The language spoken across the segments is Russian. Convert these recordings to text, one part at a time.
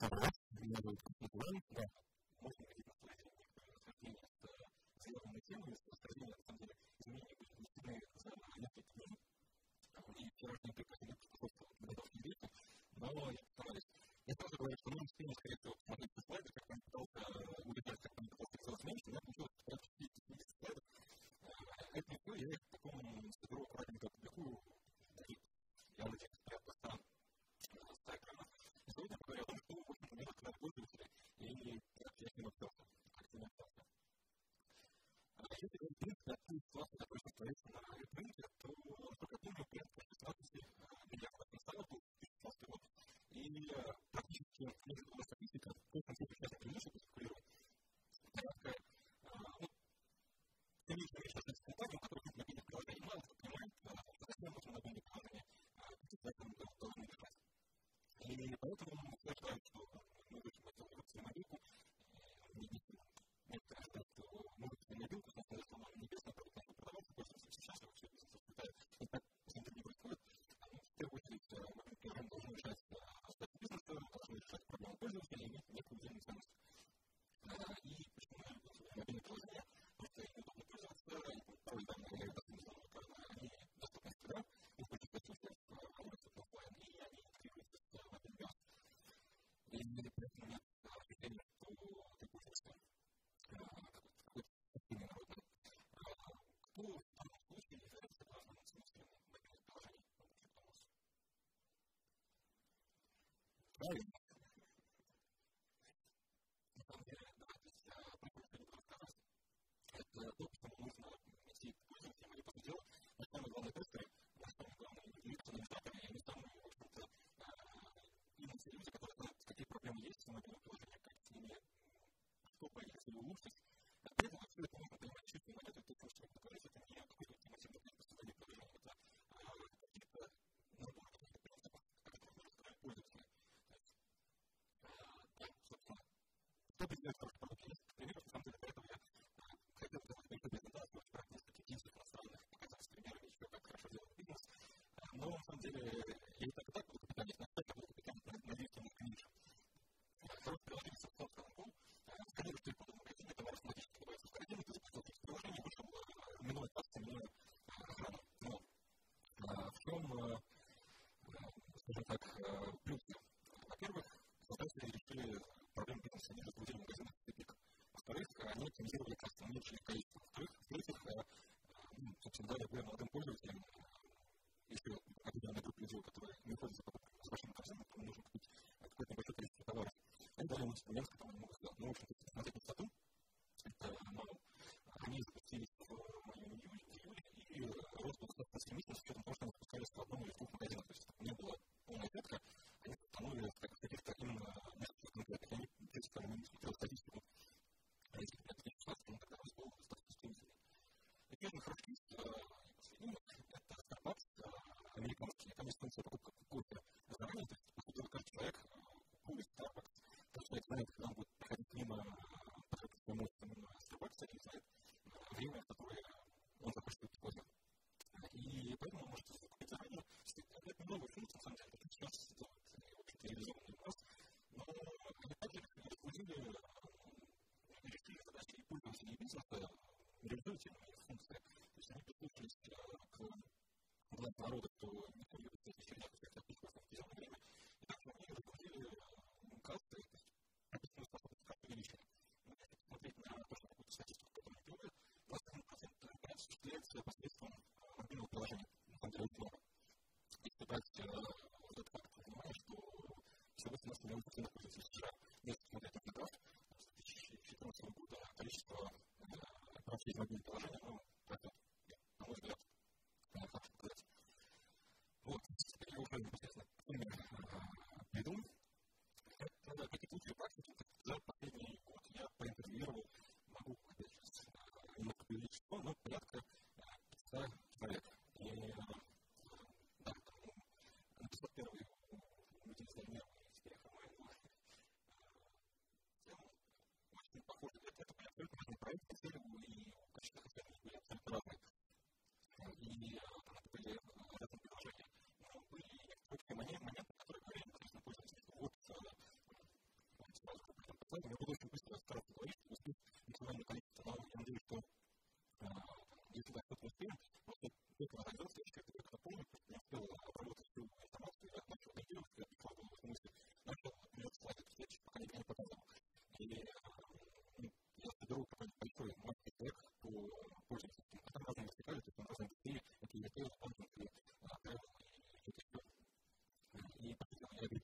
Yeah. очень классно закончил проект на рынке, то, насколько я помню, проект меня, 16 миллиардов поставок был в 2016 год. И практически, если была статистика, по концу частных преимуществ, поскольку порядка, ну, конечно, меньше частных компаний, у которых мобильных приложений мало, кто понимает, зачем нужно мобильное приложение, поэтому должны держать. И поэтому компании, если вы улучшитесь, при этом отсюда помогут понимать чистую монету, то, что вы говорите, это не какой-то ультимативный план поступления продажного, это какие-то наборы каких-то принципов, о которых мы рассказали пользователям. Да, собственно, чтобы сделать на самом деле, для этого я хотел сделать большую презентацию, брать несколько кейсов иностранных, показать с примерами еще, как хорошо делать бизнес, но, на самом деле, нее лекарства меньшее количество. Во-вторых, в-третьих, а, ну, собственно говоря, для молодым пользователям, э, если определенная группа людей, которые не ходят за покупкой с большим корзином, нужно купить какое-то большое количество товаров, они дали ему инструмент, знает, когда он будет проходить мимо проекта мощным Starbucks, он знает э, время, которое он захочет быть поздно. И поэтому вы можете закупить заранее. Это много функций, на самом деле, это все сделать, в общем-то, реализовано у. Но они также разбудили решили задачи и пользователей бизнеса, реализуют именно их функции. То есть они прислушались э, к глаз народа, кто у нас на улице находится США несколько лет назад, с 2014 года количество отправителей мобильных приложений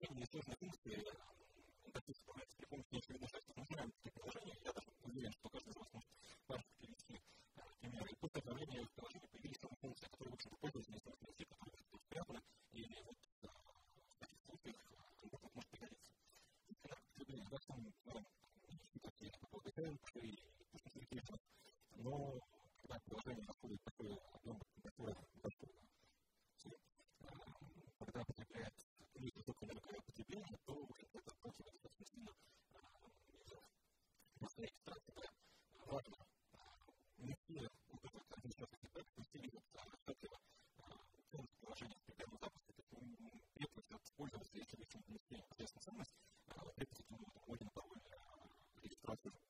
времени сложные функции достаточно справляются при помощи очевидно шести умножаемых при приложении. Я даже уверен, что каждый из вас может пару привести а, примеры. И после добавления в приложении появились новые функции, а которые, в общем-то, пользователи не смогут которые могут быть спрятаны, и вот а, в таких случаях интернет может пригодиться. Иногда, к сожалению, да, там, ну, не такие, а благодарен, и question.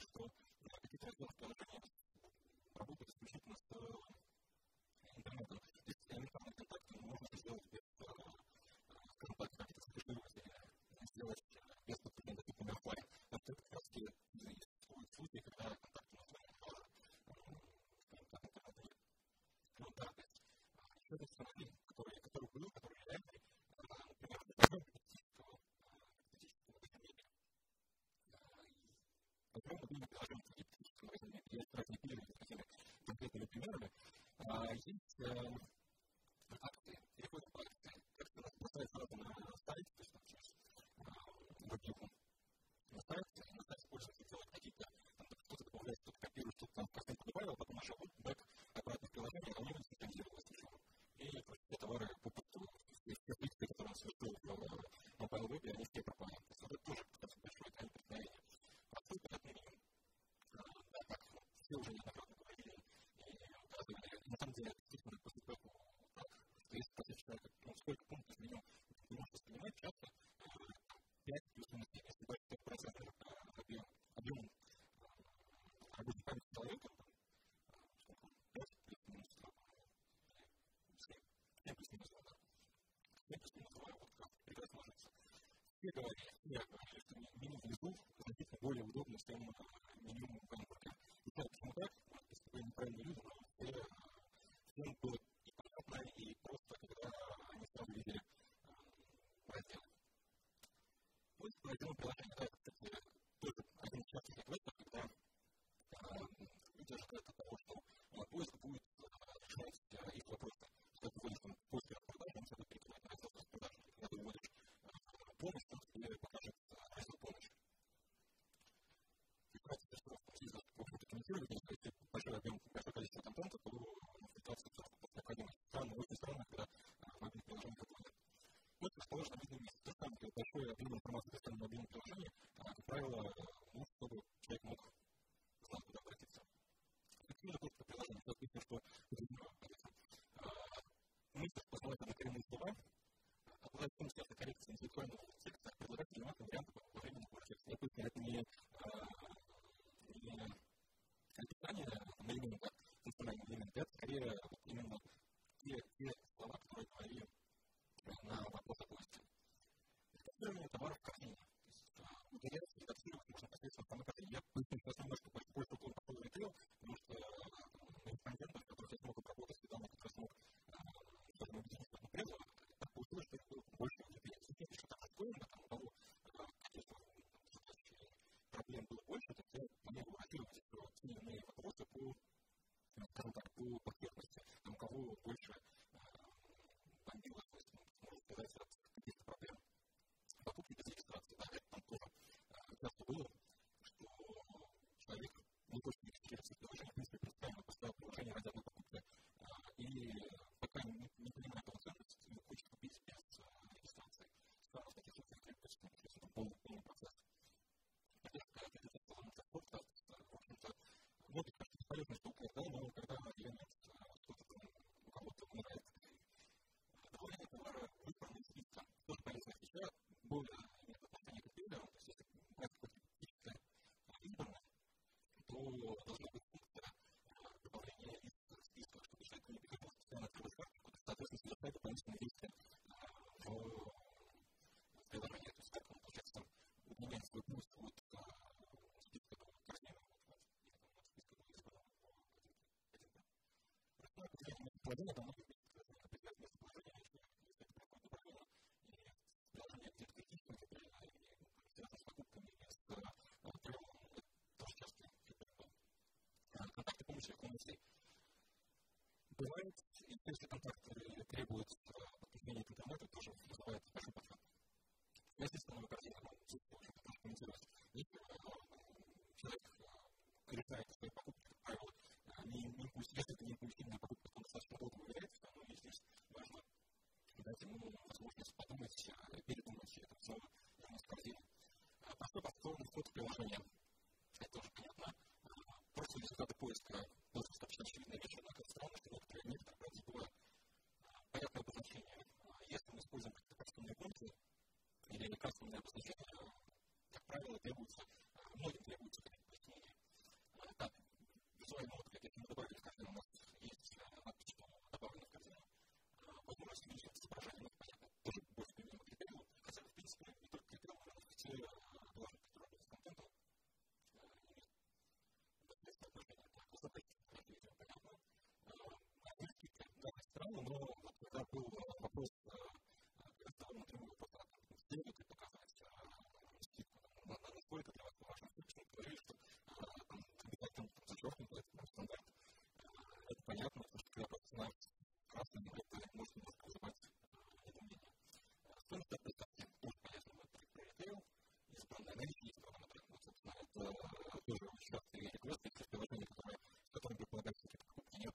что Китай был в положении работать исключительно с интернетом. То есть элементарные контакты можно сделать без, скажем так, каких-то скрежирователей, сделать без подключения типа Wi-Fi, это как раз таки существуют случаи, когда контакты между нами мало, скажем так, интернета нет. Еще один сценарий, um, все говорили, все говорили, что меню внизу значительно более удобно, чем меню в гамбургер. И так, почему так? Постепенно неправильно люди, но все, всем было и понятно, и просто, когда они сразу видели раздел. Пусть пройдем приложение объем большое количество контента, то ну, инфильтрация все необходима. Странно, очень странно, когда а, мобильное приложение такого нет. Вот расположено в видном месте. То есть там, большой объем информации представлен в мобильном приложении, а, как правило, дело, так получилось, что их больше уже что-то отдельно, там, того, конечно, проблем было больше, бесполезная штука, да, но когда ее нет, что-то там у кого-то умирает. Добавление товара выбранный списка тоже полезная фича, более методно купили, то есть если брать какое-то физическое избранное, то должна быть функция добавления из списка, чтобы человек не приходилось постоянно открывать карточку, соответственно, совершает дополнительные действия в приложение. То есть так, получается, там меняет свой путь от списка до корзины, от списка до избранного. Простое определение местоположения давно определяет местоположение, если это происходит управление, и приложение где-то критично, где-то связано с покупками и с тревелом. Это тоже часто фидбэк. Контакты помощи комнаты бывает, если контакты требуют подключения к интернету, тоже вызывает большой подход. Если становая корзина, ну, тут, в общем-то, тоже комментировать. Если человек решает свои покупки, как правило, не, не импульсивно, если это не импульсивная покупка, то он достаточно долго выверяет, но и здесь важно дать ему возможность подумать, передумать, это снова вернуть в корзину. Простой повторный вход в. Это тоже понятно. Просто результаты поиска было достаточно очевидная вещь, однако странно, что некоторые, некоторые правда, было понятное обозначение. Если мы используем какие-то кастомные пункты или кастомные обозначения, как правило, требуется, многим требуется какие-то пояснения. Так, визуально, вот как мы добавили в корзину, у нас есть надпись, что добавлено в корзину. Возможность увеличить изображение, ну, понятно, тоже больше применимо к ритейлу, хотя, в принципе, не только к ритейлу, можно в те приложения, которые работают с контентом, странно, но вот когда был вопрос, когда стал напрямую вопрос о деньги, как показать скидку, насколько для вас важно, почему говорили, что обязательно зачеркнуто, это стандарт. Это понятно, что когда цена красная, это может немножко вызывать недоумение. От доставки тоже понятно, это ритейл, избранная наличие, избранная, например, собственно, это тоже очень частый реквест, если приложение, которое, с которым предполагается какие-то покупки, нет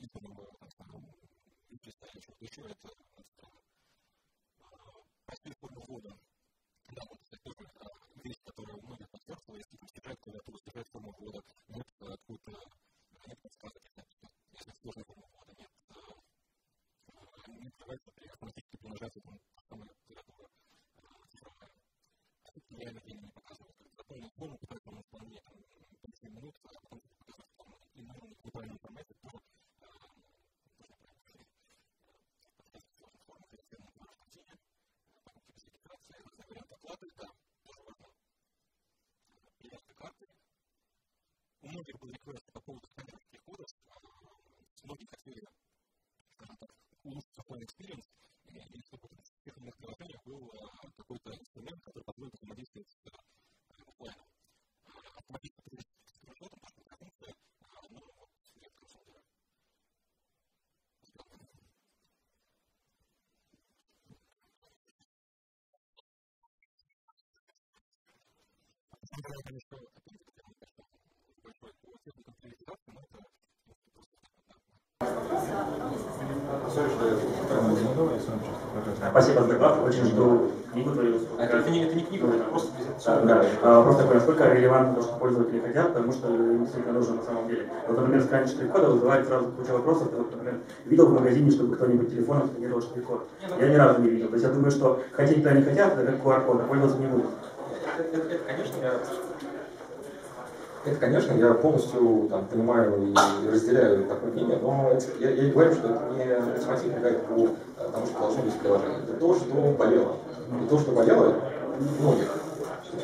избранного, там, предстоящего, то еще это странно. Простые формы ввода. Да, вот это тоже вещь, которая у многих подстерла, если там стирает клавиатуру, стирает форму ввода, нет какой-то, нет подсказок, если сложная форма ввода, нет, не открывается при автоматически при нажатии там самая клавиатура цифровая. А тут реально время не показывает. Заполнить форму, пытается на исполнение там 50 минут, а потом показывает там иную неправильную информацию, то вариант оплаты, да, тоже важно. Привязка карты. У многих был реквест по поводу сканерских кодов. Многие хотели, улучшить свой experience, и чтобы в всех приложениях был какой-то инструмент, который позволит взаимодействовать с офлайном. Автоматически перевести с скриншотом, потому что функция, ну, вот, редко делаю. Самое конечно, опять большой по техникам реализации, но это Спасибо за доклад, очень жду книгу твою. Это, это, не, это не книга, это просто презентация. Да, да. Вопрос такой, насколько релевантно то, что пользователи хотят, потому что им действительно нужно на самом деле. Вот, например, сканер штрих-кода вызывает сразу кучу вопросов. Ты, вот, например, видел в магазине, чтобы кто-нибудь телефоном сканировал штрих-код? Я ни разу не видел. То есть я думаю, что хотеть то они хотят, это как QR-код, а пользоваться не будут. Это, это, это, конечно, я это, конечно, я полностью там, понимаю и разделяю такое мнение, но я, я говорю, что это не ультимативный гайд по тому, что должно быть в приложении. Это то, что болело. И то, что болело многих,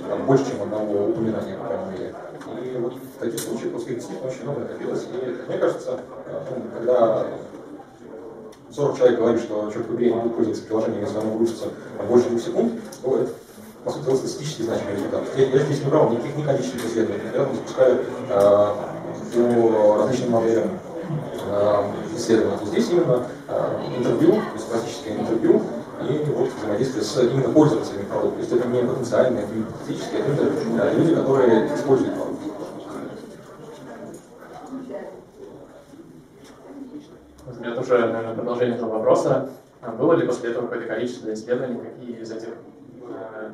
там, больше, чем одного упоминания, по крайней мере. И вот в таких случаях после действительно очень много накопилось. И мне кажется, ну, когда 40 человек говорит, что, черт побери, я не буду пользоваться приложением, если оно грузится больше двух секунд, то это по статистически значимый результат. Я, я здесь не брал никаких ни количественных исследований, я там запускаю э, по различным моделям э, исследований. Здесь именно э, интервью, то есть классическое интервью, и вот взаимодействие с именно пользователями продукта. То есть это не потенциальные, это не фактически, это э, люди, которые используют продукт. У меня тоже, наверное, продолжение этого вопроса. А было ли после этого какое-то количество исследований, какие из этих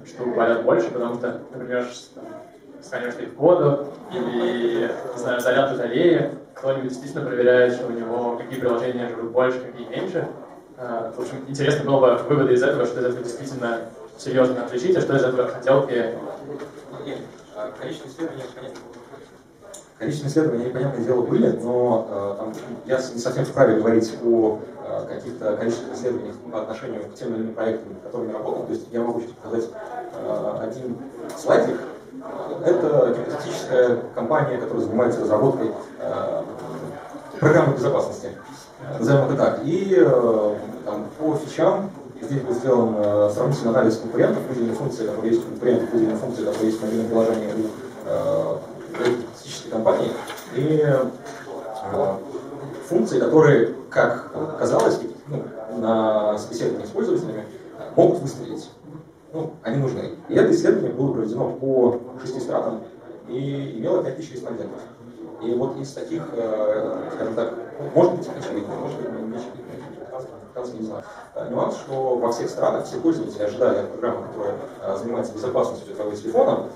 штук валят больше, потому что, например, сканер стоит коду или, не знаю, заряд батареи, кто-нибудь действительно проверяет, что у него какие приложения живут больше, какие меньше. Э, в общем, интересно было бы выводы из этого, что из этого действительно серьезно отличить, а что из этого хотелки. А количество исследований, понятно. Количество исследований, непонятное дело, были, но э, там, я не совсем вправе говорить о каких-то количественных исследованиях по отношению к тем или иным проектам, над которыми работал. То есть я могу сейчас показать э, один слайдик. Это гипотетическая компания, которая занимается разработкой э, программы безопасности. Назовем это так. И там, по фичам здесь был сделан сравнительный анализ конкурентов, выделенные функции, которые есть у конкурентов, выделенные функции, которые есть в мобильном приложении у э, компании. И функции, которые, как казалось, ну, на собеседовании с пользователями, могут выстрелить. Ну, они нужны. И это исследование было проведено по шести стратам и имело 5000 респондентов. И вот из таких, э, скажем так, может быть очевидно, может быть не очевидно, не знаю. Э, нюанс, что во всех странах все пользователи ожидали от программы, которая э, занимается безопасностью твоего телефона,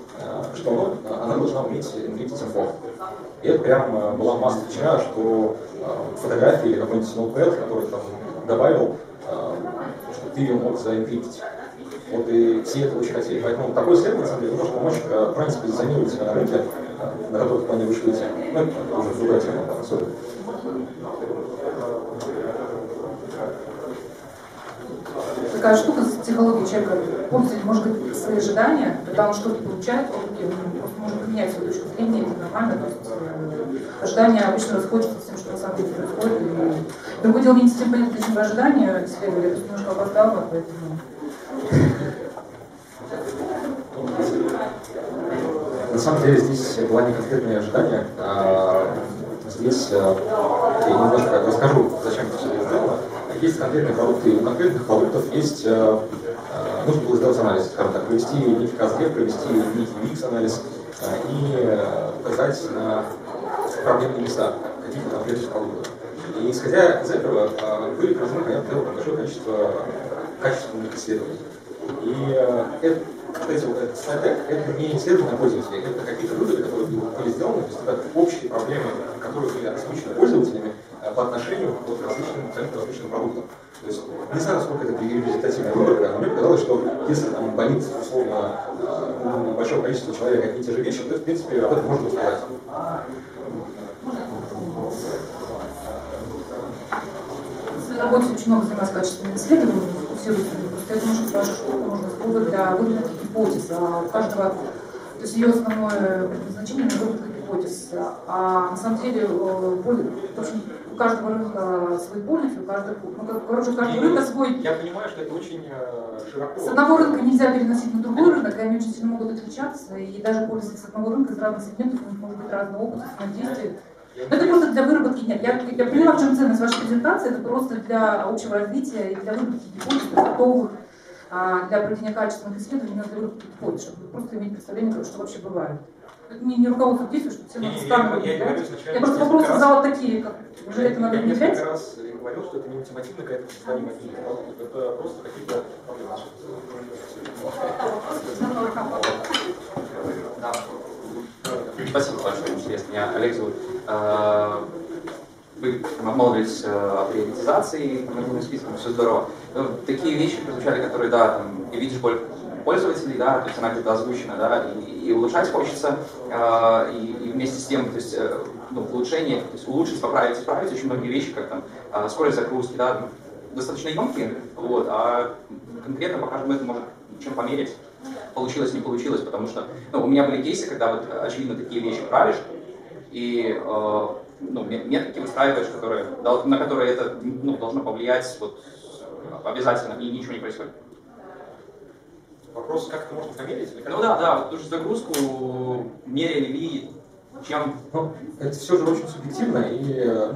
что она должна уметь инкриптить инфо. И это прям была масса фича, что фотографии или какой-нибудь ноутпэд, который там добавил, что ты ее мог заинкриптить. Вот и все это очень хотели. Поэтому такой исследование, на может помочь правильно позиционировать себя на рынке, на которых плане вы выйти. Ну, это уже другая тема, там, особенно. Такая штука с психологией человека. Пользователь может говорить свои ожидания, когда он что-то получает он просто может менять свою точку зрения, это нормально. То есть э, ожидания обычно расходятся с тем, что на самом деле происходит. И... Другое дело, не совсем понятно, зачем ожидания исследовали, я просто немножко опоздала, поэтому... На самом деле здесь была не конкретные ожидания. А здесь а, я немножко расскажу, зачем это все сделано. Есть конкретные продукты, и у конкретных продуктов есть а, нужно было сделать анализ, скажем так, провести каздев, провести некий микс анализ и указать на проблемные места каких-то конкретных продуктов. И исходя из этого были проведены, понятное дело, большое количество качественных исследований. И это эти вот этот статек, это не исследование пользователей, это какие-то выводы, которые были сделаны, то есть это общие проблемы, которые были озвучены пользователями э, по отношению вот, к различным, различным продуктам. То есть не знаю, насколько это репрезентативная выборка, но мне показалось, что если там болит, условно, э, большое количество человек одни и те же вещи, то, в принципе, об этом можно. В работе очень много занимаюсь качественными исследованиями, фокусируюсь я думаю, что вашу штуку можно использовать для выработки гипотез. А у каждого, то есть ее основное предназначение на выработка гипотез. А на самом деле, э, в общем, у каждого рынка свой полис, у каждого, ну, короче, у каждого рынка свой... Я понимаю, что это очень э, широко. С одного рынка нельзя переносить на другой рынок, и они очень сильно могут отличаться, и даже пользователи с одного рынка, из разных сегментов, у них может быть разный опыт взаимодействия. Но это просто для выработки нет. Я, я поняла, в чем ценность вашей презентации. Это просто для общего развития и для выработки гипотез, готовых для проведения качественных исследований надо выработать гипотез, чтобы просто иметь представление, что вообще бывает. Это не, не руководство действия, что все надо сканировать. Я, я, я, я просто вопросы задала такие, как уже это надо внедрять. Я раз говорил, что это не ультимативно какая-то создание мобильных это просто какие-то проблемы. Спасибо большое, интересно. Меня Олег зовут. А, вы обмолвились э, о приоритизации, по спискам, все здорово. Но такие вещи прозвучали, которые, да, там, и видишь боль пользователей, да, то есть она где-то озвучена, да, и, и улучшать хочется, э, и, и вместе с тем, то есть, э, ну, улучшение, то есть улучшить, поправить, исправить очень многие вещи, как там э, скорость загрузки, да, достаточно емкие, вот, а конкретно покажем это, может, чем померить, получилось, не получилось, потому что, ну, у меня были кейсы, когда вот очевидно такие вещи правишь, и э, ну, метрики выстраиваешь, которые, на которые это ну, должно повлиять вот, обязательно, и ничего не происходит. Вопрос, как это можно померить? Ну да, да, ту же загрузку меряли ли чем... Ну, это все же очень субъективно, и э,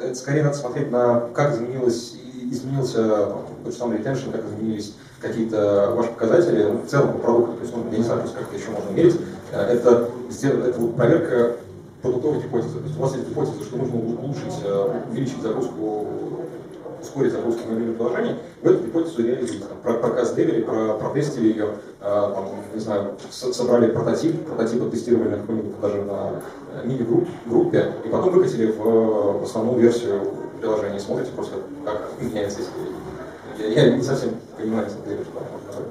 это скорее надо смотреть на как изменилось, изменился тот же самый ретеншн, как изменились какие-то ваши показатели ну, в целом по продукту. То есть, ну, я не знаю, как это еще можно мерить. Э, это, это вот проверка продуктовой гипотезы. То есть у вас есть гипотеза, что нужно улучшить, э, увеличить загрузку ускорить загрузку мобильных приложений, вы эту гипотезу реализуете. Про, проказдевили, про, протестили ее, э, там, не знаю, собрали прототип, прототип тестировали на какой-нибудь даже на э, мини-группе, и потом выкатили в, в основную версию приложения и смотрите просто, как меняется если я, я не совсем понимаю, на самом деле, что можно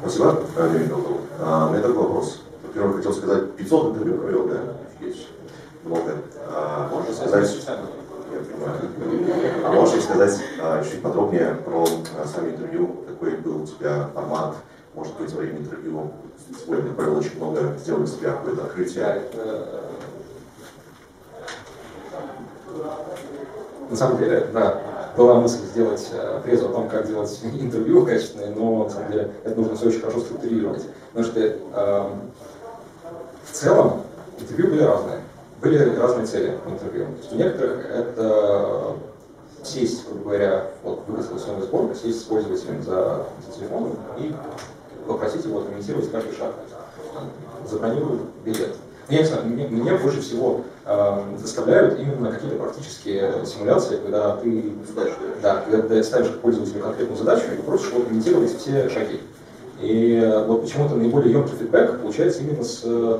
Спасибо, Леонид Долгов. А, у меня такой вопрос. Во-первых, хотел сказать, 500 интервью провел, да? Офигеть. Много. А, можно сказать... Я понимаю. А можешь сказать а, чуть подробнее про а, сами интервью? Какой был у тебя формат? Может быть, во время интервью, сегодня провел очень много, сделал из себя какое-то открытие? На самом деле, да, была мысль сделать э, презу о том, как делать интервью качественное, но на самом деле это нужно все очень хорошо структурировать. Потому что э, в целом интервью были разные. Были разные цели в интервью. То есть у некоторых это сесть, грубо говоря, вот выпустил свою сборку, сесть с пользователем за, за телефоном и попросить его комментировать каждый шаг. Забронировать билет. Я не знаю, мне, мне больше всего э, заставляют именно какие-то практические симуляции, когда ты, да, когда ты ставишь пользователю конкретную задачу и просишь его комментировать все шаги. И вот почему-то наиболее емкий фидбэк получается именно с э,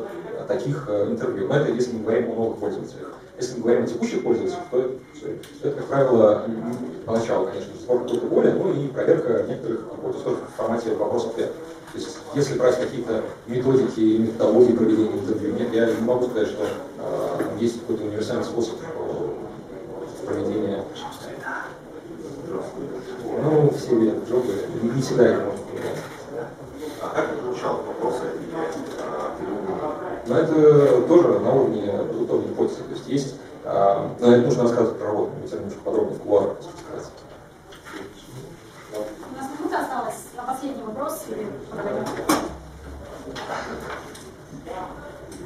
таких э, интервью. Но это если мы говорим о новых пользователях. Если мы говорим о текущих пользователях, то, то это, как правило, поначалу, конечно, сбор какой-то воли, ну и проверка некоторых гипотез в формате вопрос-ответ. То есть, если брать какие-то методики и методологии проведения интервью, нет, я не могу сказать, что э, есть какой-то универсальный способ э, проведения. Ну, все жопы, не всегда это можно применять. А как ты получал вопросы? Но это тоже на уровне продуктовой гипотезы. То есть есть, а, но это нужно рассказывать про работу, ведь немножко подробнее в кулуарах рассказать. У нас минута осталась. На последний вопрос или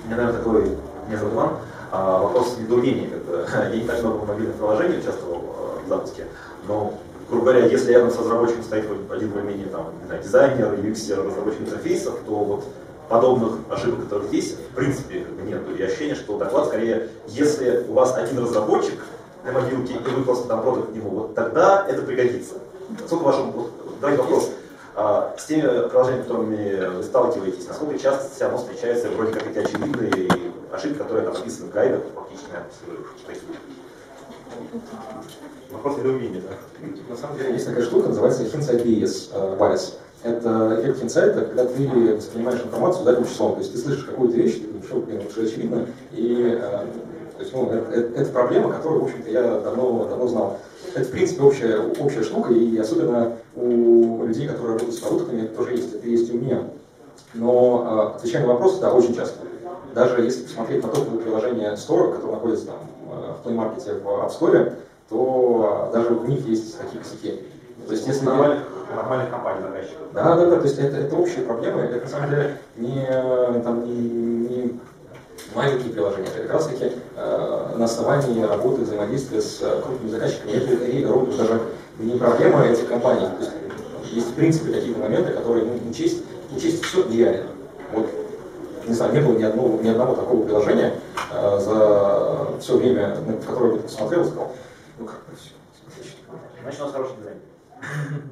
У меня, наверное, такой, меня зовут Иван, а, вопрос недоумения. Как я не так много в мобильных приложениях участвовал а, в запуске, но, грубо говоря, если рядом с разработчиком стоит один более-менее там, не знаю, дизайнер, UX, разработчик интерфейсов, то вот подобных ошибок, которые здесь, в принципе, как бы нет. И ощущение, что доклад скорее, если у вас один разработчик на мобилке, и вы просто там продукт к нему, вот тогда это пригодится. Сколько вашему, вот, давайте вопрос, а, с теми приложениями, которыми вы сталкиваетесь, насколько часто все равно встречаются вроде как эти очевидные ошибки, которые там описаны в гайдах, фактически, наверное, Вопрос недоумения, да? На самом деле есть такая штука, называется Hindsight Bias, э, bias. Это эффект хинсайта, когда ты воспринимаешь информацию задним числом. То есть ты слышишь какую-то вещь, ты думаешь, что, блин, это же очевидно. И э, то есть, ну, это, это, проблема, которую, в общем-то, я давно, давно знал. Это, в принципе, общая, общая штука, и особенно у людей, которые работают с продуктами, это тоже есть, это есть и у меня. Но э, отвечая на вопросы, да, очень часто. Даже если посмотреть на топовые приложения Store, которые находятся там э, в Play Market, в App Store, то э, даже у них есть такие косяки. То есть если нормальных, нормальных компаний заказчиков. Да, да, да, то есть это, это общие проблемы, это на самом деле не, там, не, не маленькие приложения, это как раз таки э, на основании работы, взаимодействия с э, крупными заказчиками. Это и роду даже не проблема этих компаний. То есть, есть в принципе какие-то моменты, которые ну, учесть, учесть все нереально. Вот, не знаю, не было ни одного, ни одного такого приложения э, за все время, на которое я посмотрел и сказал, ну как бы все. Значит, у нас хороший дизайн.